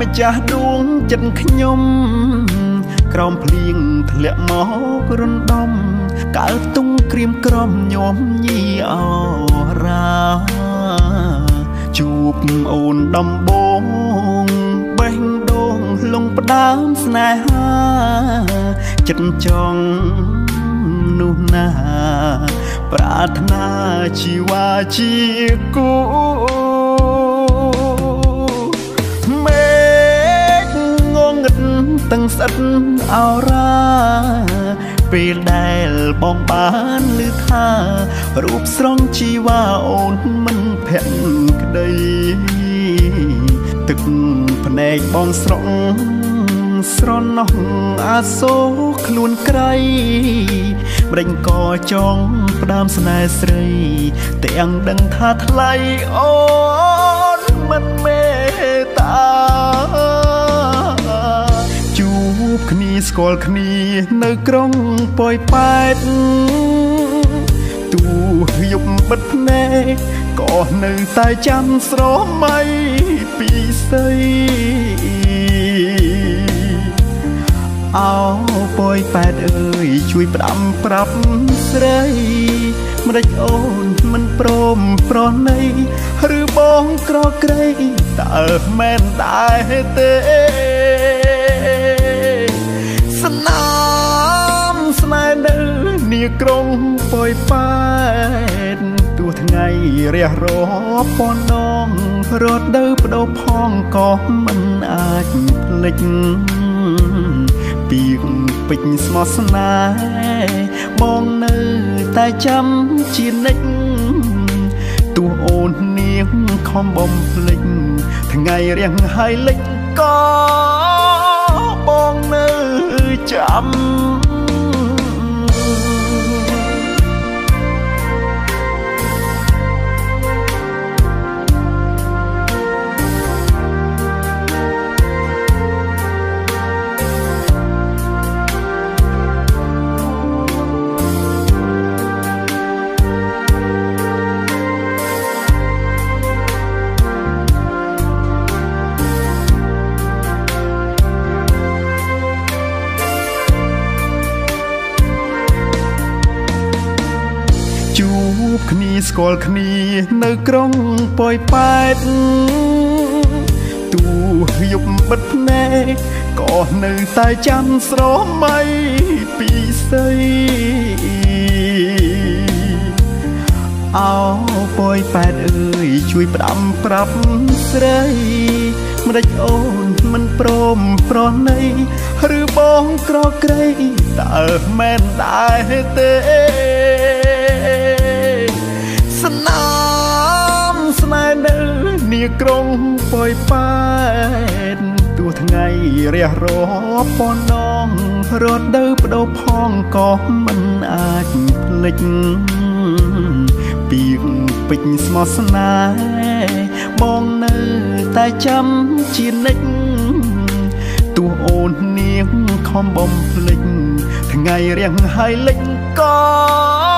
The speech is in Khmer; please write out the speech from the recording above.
ម្ចាស់ដួងចិត្តខ្ញុំ ក្រោមភ្លៀងធ្លាក់មករំដំកើទុងក្រៀមក្រំញោមញីអរាជួបអូនដំបងបេះដូងលងផ្ដើមស្នេហាចិត្តចង់នោះណា ប្រាថ្នាជីវ៉ាជាគូ តតឹងស្អិតអរ៉ាពេលដែលបងបានឮថារូបស្រងជីវ៉ាអូនមិនភ័ក្រក្តីទឹកភ្នែកបងស្រង់ស្រណោះអាសូរខ្លួនក្រៃម្ដេចក៏ចង់ផ្ដើមស្នេហ៍ស្រីទាំងដឹងថាថ្លៃអូន ស្គាល់គ្នានៅក្រុងប៉ោយប៉ែតទូយប់បិទភ្នែកក៏នៅតែចាំស្រមៃពីស្អីអោប៉យប៉ែតអើយជួយផ្ដាំប្រាប់ស្រីម្ដេចអូនមិនព្រមប្រណីឬបងក្រក្រៃតើមែនដែរទេ ស្នាមស្នេហ៍នៅនាក្រុងប៉យប៉ែតទោះថ្ងៃរះរពនដងរត់ទៅបដោផងក៏មិនអាចភ្លេចពីងពេញស្មោះស្នេហ៍បងនៅតែចាំជានិច្ចទោះអូននាងខំបំភ្លេចថ្ងៃរៀងហើយលិចក៏ បង បគ្នាស្គាល់គ្នានៅក្រុងប៉ោយប៉ែតទូយប់បិទភ្នែកក៏នៅតែចាំស្រមៃពីស្អីអោប៉ោយប៉ែតអើយជួយផ្ដាំប្រាប់ស្រីម្ដេចអូនមិនព្រមប្រណីឬបងក្រក្រៃតើមែនដែរទេ ក្រុងប៉ោយប៉ែតទោះថ្ងៃរះរពនដងរត់ទៅបដោផងក៏មិនអាចភ្លេចពីងពេញស្មោះស្នេហ៍បងនៅតែចាំជានិច្ចទោះអូននាងខំបំភ្លេចថ្ងៃរៀងហើយលិចក៏